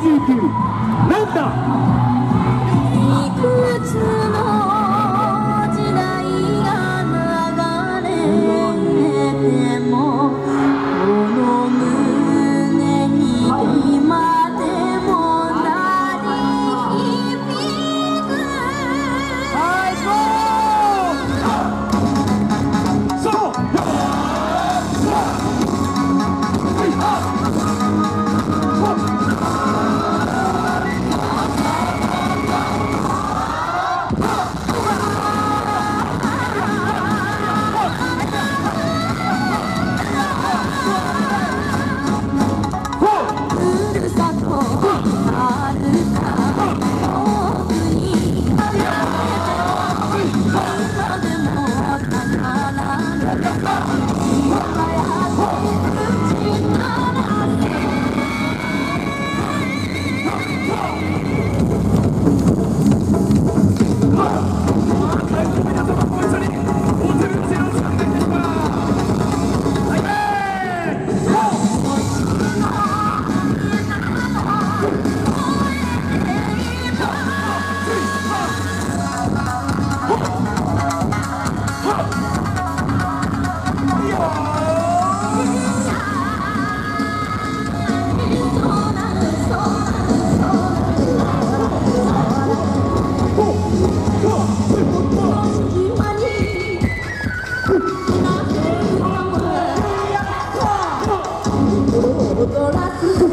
49なんだ？Oh, いくつの